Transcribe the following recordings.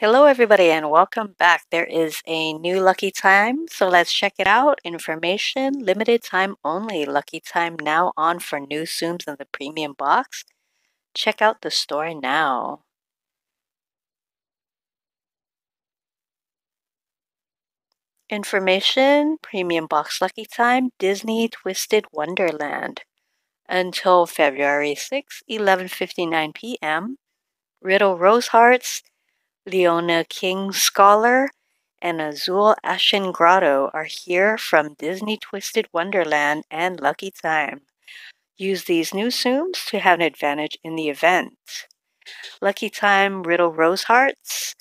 Hello everybody and welcome back. There is a new lucky time, so let's check it out. Information, limited time only. Lucky time now on for new Tsums in the premium box. Check out the store now. Information, premium box lucky time, Disney Twisted Wonderland. Until February 6, 11.59 p.m. Riddle Rosehearts, Leona Kingscholar, and Azul Ashengrotto are here from Disney Twisted Wonderland and Lucky Time. Use these new Tsums to have an advantage in the event. Lucky Time Riddle Rosehearts,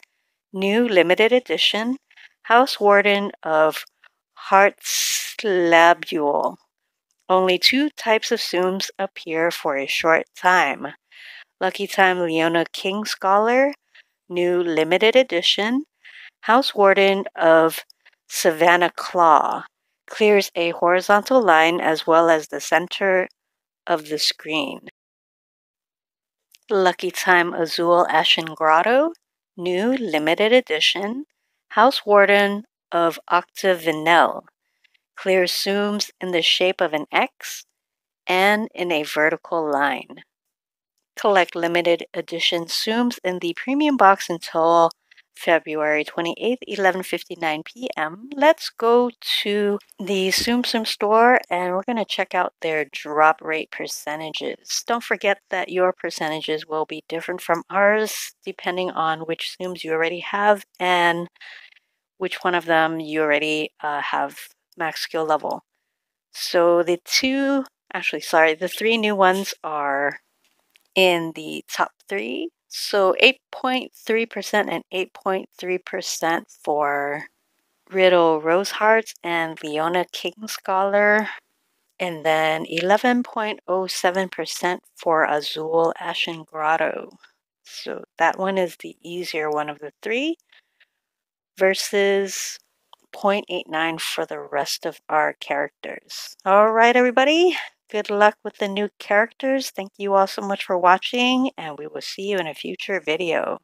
new limited edition, House Warden of Heartslabyul. Only two types of Tsums appear for a short time. Lucky Time Leona Kingscholar, new limited edition, House Warden of Savanaclaw clears a horizontal line as well as the center of the screen. Lucky Time Azul Ashengrotto, new limited edition, House Warden of Octavinelle clears Tsums in the shape of an X and in a vertical line collect limited edition Tsums in the premium box until February 28th, 11.59 p.m. Let's go to the Tsum Zoom store and we're going to check out their drop rate percentages. Don't forget that your percentages will be different from ours depending on which Tsums you already have and which one of them you already uh, have max skill level. So the two, actually, sorry, the three new ones are in the top three. So 8.3% and 8.3% for Riddle Rosehearts and Leona King Scholar. And then 11.07% for Azul Ashengrotto. So that one is the easier one of the three versus 0.89 for the rest of our characters. All right, everybody. Good luck with the new characters. Thank you all so much for watching, and we will see you in a future video.